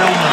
Não.